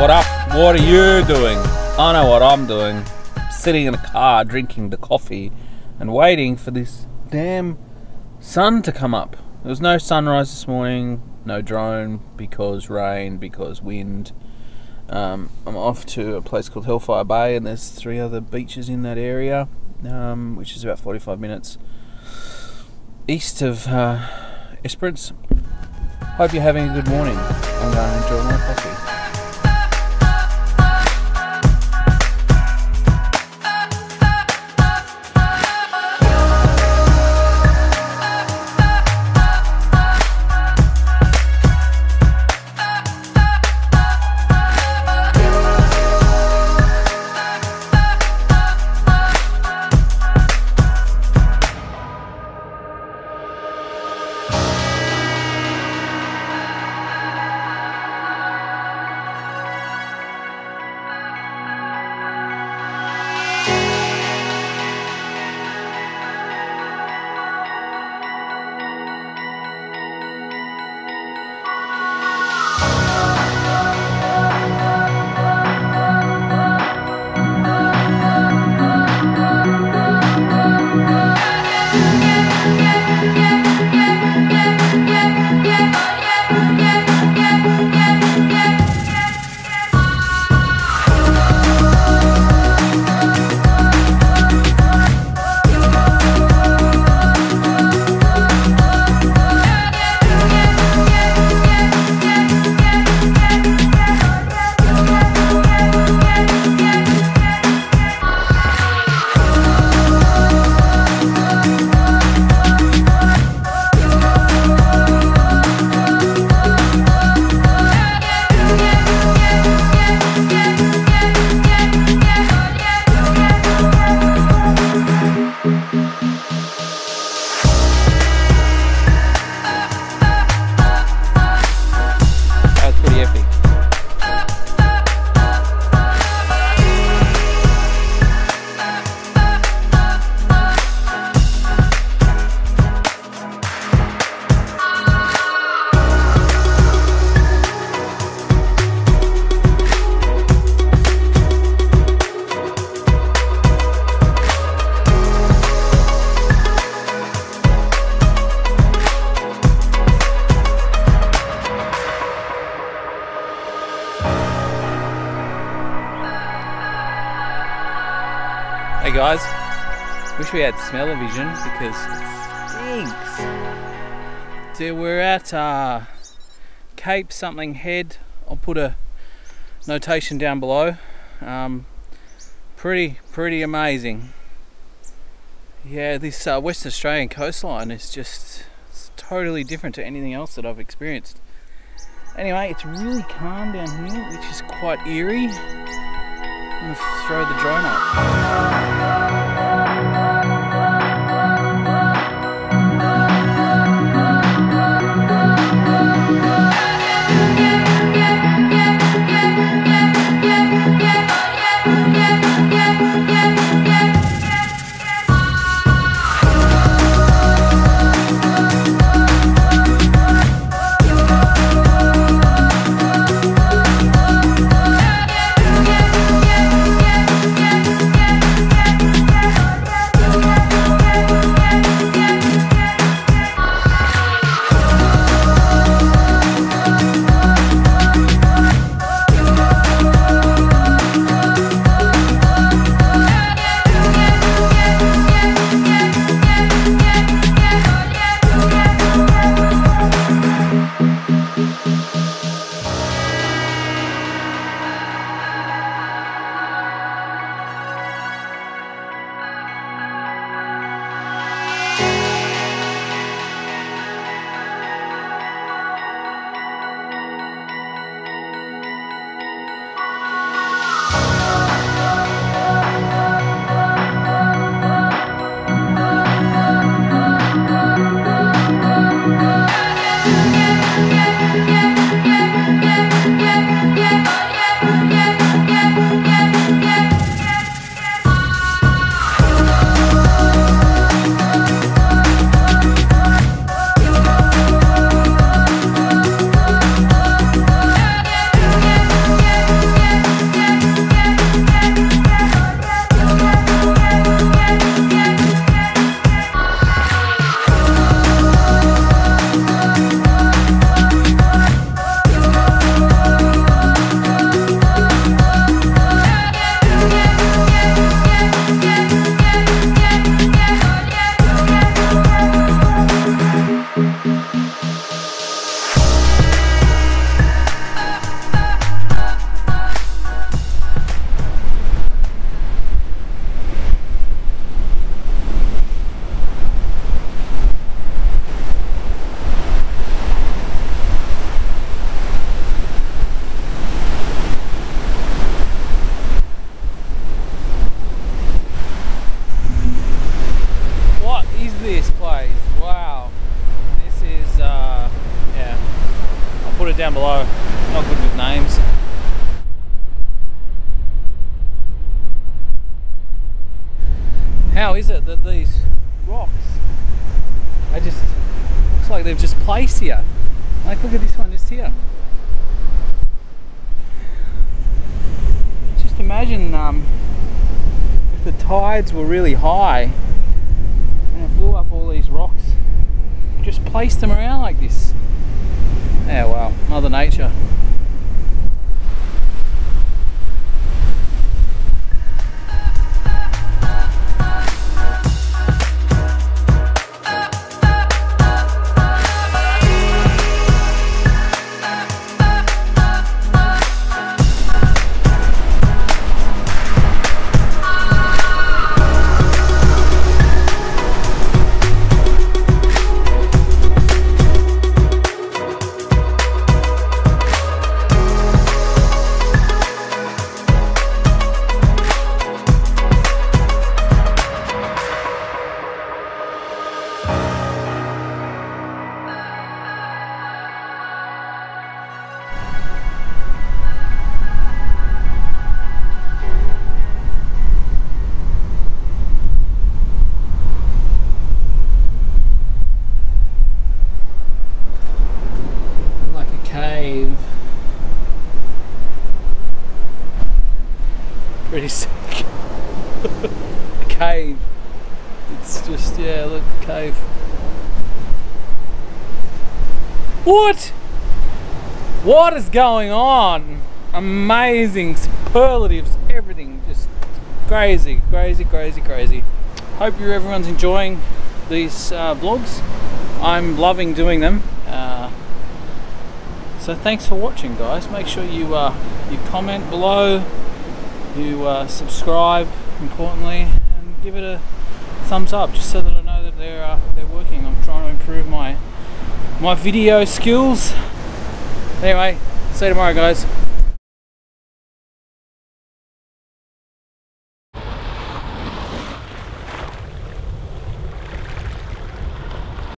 What up? What are you doing? I know what I'm doing. Sitting in a car drinking the coffee and waiting for this damn sun to come up. There was no sunrise this morning, no drone because rain, because wind. Um, I'm off to a place called Hellfire Bay, and there's three other beaches in that area, um, which is about 45 minutes east of uh, Esperance. Hope you're having a good morning. I'm going to enjoy my coffee. Guys, wish we had smell-o-vision because it stinks. So we're at uh, Cape something head. I'll put a notation down below. Um, pretty, pretty amazing. Yeah, this uh, West Australian coastline is just totally different to anything else that I've experienced. Anyway, it's really calm down here, which is quite eerie. Gonna throw the drone up. down below. Not good with names. How is it that these rocks are just, looks like they've just placed here. Like look at this one just here. Just imagine um, if the tides were really high and it blew up all these rocks. Just placed them around like this. Yeah, well, Mother Nature. Cave. It's just yeah, look, cave. What? What is going on? Amazing superlatives, everything just crazy, crazy, crazy, crazy. Hope you everyone's enjoying these uh, vlogs. I'm loving doing them. Uh, so thanks for watching, guys. Make sure you uh, you comment below, you uh, subscribe, importantly, give it a thumbs up, just so that I know that they're uh, they're working. I'm trying to improve my my video skills. Anyway, see you tomorrow, guys.